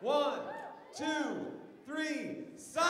One, two, three. Silence